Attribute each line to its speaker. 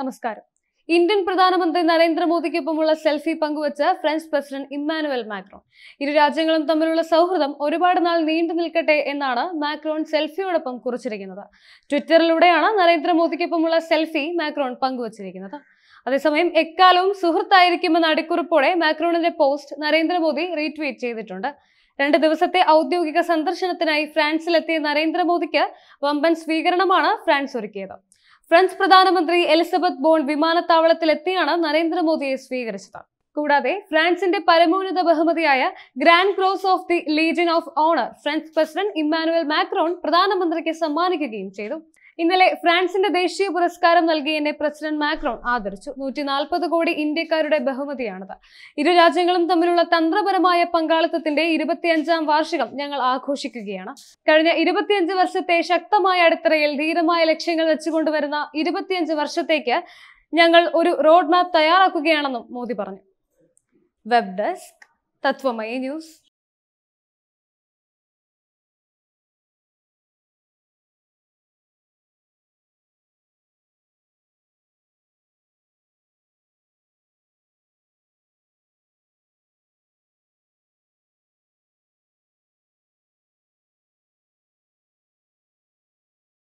Speaker 1: നമസ്കാരം. ഇന്ത്യൻ പ്രധാനമന്ത്രി നരേന്ദ്രമോദിക്കൊപ്പമുള്ള സെൽഫി പങ്കുവച്ച ഫ്രഞ്ച് പ്രസിഡന്റ് ഇമ്മാനുവൽ മാക്രോൺ. ഇരു രാജ്യങ്ങളും തമ്മിലുള്ള സൗഹൃദം ഒരുപാട് നാൾ നീണ്ടു നിൽക്കട്ടെ എന്നാണ് മാക്രോൺ സെൽഫിയോടൊപ്പം കുറിച്ചിരിക്കുന്നത്. ട്വിറ്ററിലൂടെയാണ് നരേന്ദ്രമോദിക്കൊപ്പമുള്ള സെൽഫി മാക്രോൺ പങ്കുവച്ചിരിക്കുന്നത്. അതേസമയം എക്കാലവും സുഹൃത്തായിരിക്കുമെന്ന അടിക്കുറിപ്പോടെ മാക്രോണിന്റെ പോസ്റ്റ് നരേന്ദ്രമോദി റീട്വീറ്റ് ചെയ്തിട്ടുണ്ട്. രണ്ട് ദിവസത്തെ ഔദ്യോഗിക സന്ദർശനത്തിനായി ഫ്രാൻസിലെത്തിയ നരേന്ദ്രമോദിക്ക് വമ്പൻ സ്വീകരണമാണ് ഫ്രാൻസ് ഒരുക്കിയത്. ഫ്രഞ്ച് പ്രധാനമന്ത്രി എലിസബത്ത് ബോൺ വിമാനത്താവളത്തിലെത്തിയാണ് നരേന്ദ്രമോദിയെ സ്വീകരിച്ചത്. കൂടാതെ ഫ്രാൻസിന്റെ പരമോന്നത ബഹുമതിയായ Grand Cross of the Legion of Honour French president Emmanuel Macron പ്രധാനമന്ത്രിക്ക് സമ്മാനിക്കുകയും ചെയ്തു. ഇന്നലെ ഫ്രാൻസിന്റെ ദേശീയ പുരസ്കാരം നൽകി എന്നെ പ്രസിഡന്റ് മാക്രോൺ ആദരിച്ചു. നൂറ്റി നാൽപ്പത് കോടി ഇന്ത്യക്കാരുടെ ബഹുമതിയാണത്. ഇരു രാജ്യങ്ങളും തമ്മിലുള്ള തന്ത്രപരമായ പങ്കാളിത്തത്തിന്റെ ഇരുപത്തിയഞ്ചാം വാർഷികം ഞങ്ങൾ ആഘോഷിക്കുകയാണ്. കഴിഞ്ഞ ഇരുപത്തിയഞ്ച് വർഷത്തെ ശക്തമായ അടിത്തറയിൽ ധീരമായ ലക്ഷ്യങ്ങൾ വെച്ചുകൊണ്ടുവരുന്ന ഇരുപത്തിയഞ്ച് വർഷത്തേക്ക് ഞങ്ങൾ ഒരു റോഡ് മാപ്പ് തയ്യാറാക്കുകയാണെന്നും മോദി പറഞ്ഞു. Web desk Tatwamayi news.